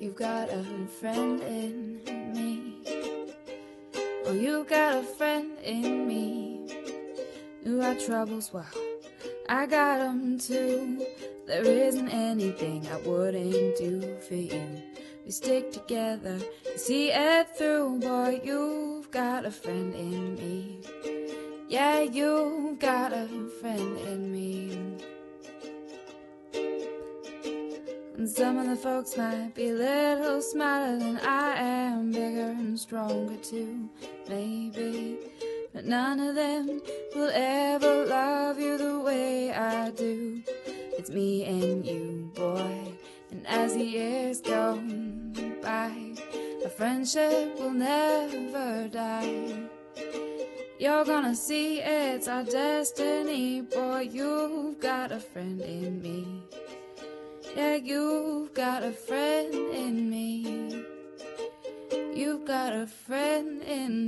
You've got a friend in me. Oh, you got a friend in me. Knew our troubles well. I got 'em too. There isn't anything I wouldn't do for you. We stick together and see it through. Boy, you've got a friend in me. Yeah, you've got a friend in me. And some of the folks might be a little smarter than I am, bigger and stronger too, maybe. But none of them will ever love you the way I do. It's me and you, boy. And as the years go by, our friendship will never die. You're gonna see it's our destiny, boy. You've got a friend in me. Yeah, you've got a friend in me. You've got a friend in me.